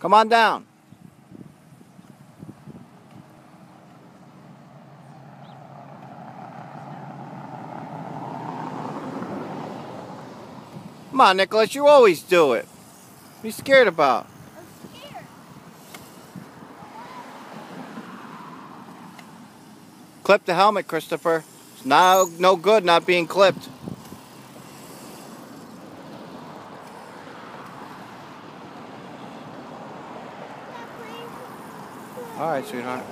Come on down. Come on, Nicholas, you always do it. What are you scared about? I'm scared. Clip the helmet, Christopher. It's no, no good not being clipped. All right, sweetheart.